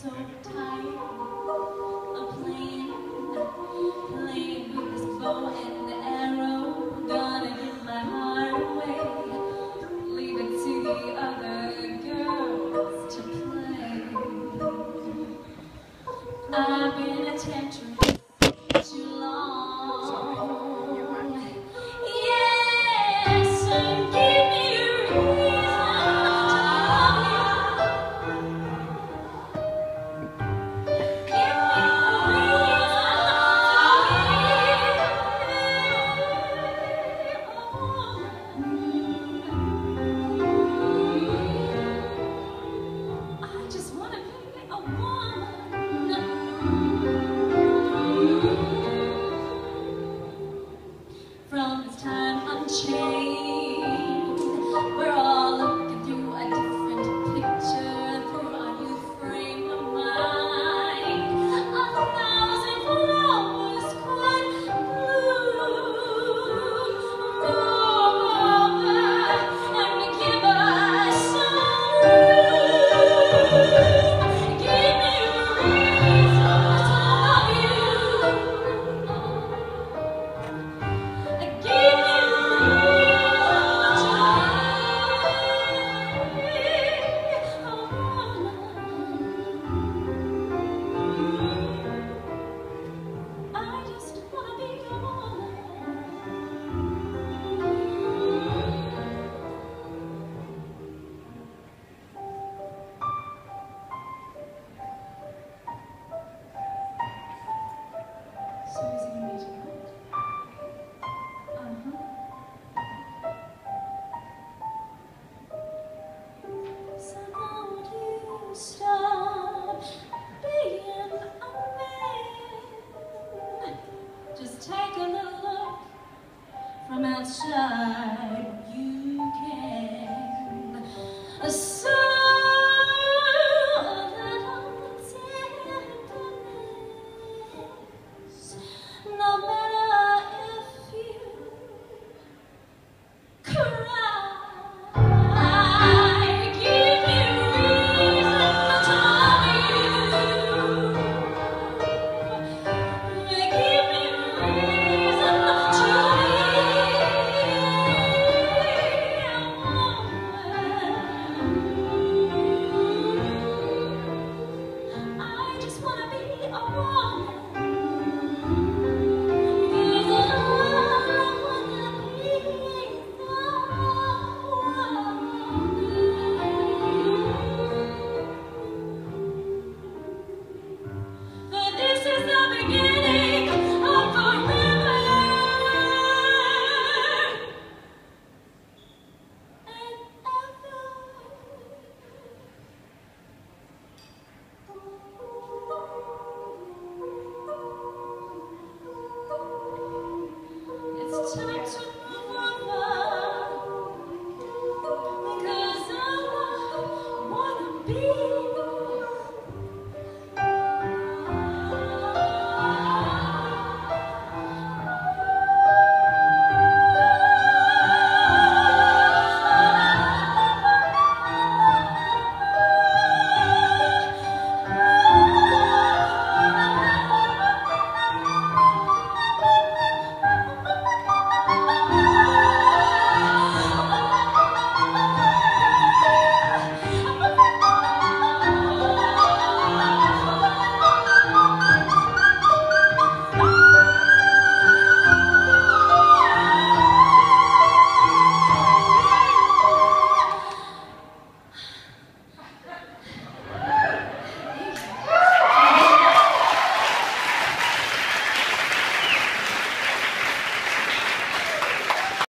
From outside can. Be